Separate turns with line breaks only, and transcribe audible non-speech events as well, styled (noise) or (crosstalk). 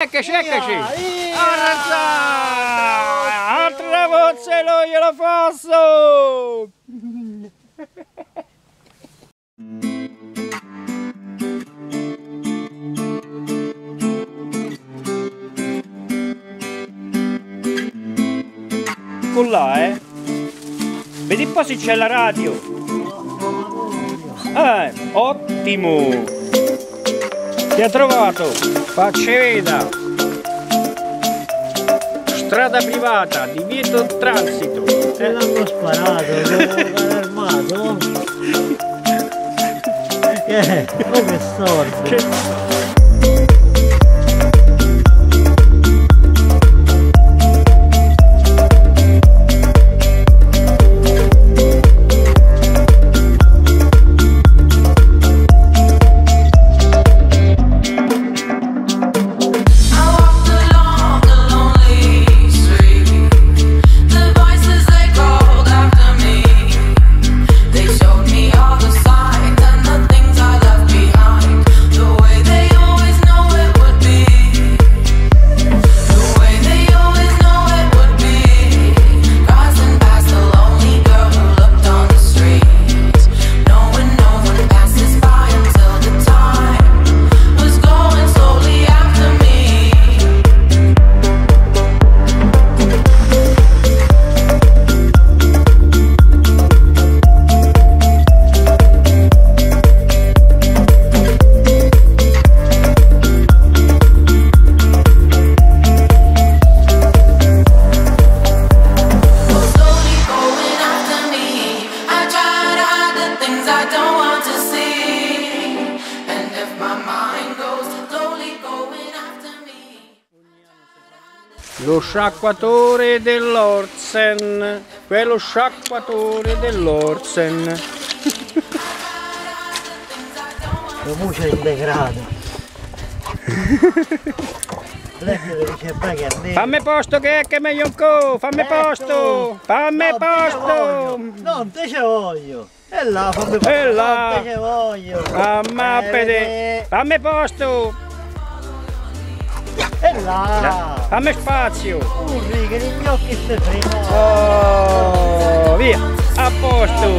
Eccoci, eccoci! Arrazza! Altra voce lo glielo passo! Con là, eh? Vedi un po' se c'è la radio. Eh, ottimo! Ti ha trovato? Facci veda! Strada privata, divieto transito.
Se
Eh,
l'hanno sparato, devo armato. (laughs) Eh, oh che sorte.
che- Lo sciacquatore dell'Orsen. Quello sciacquatore dell'Orsen. (laughs)
La voce in degrado. (laughs)
Fammi posto che è che è meglio un co! Fammi
Ecco.
posto! Fammi
te ce
posto!
voglio. Non te ce voglio. E là, fammi posto.
E là.
Ce voglio.
Ma
Eh,
pede! Fammi posto!
E là.
Fammi spazio!
Urri, che gli occhi si fremono.
Oh, via! A posto!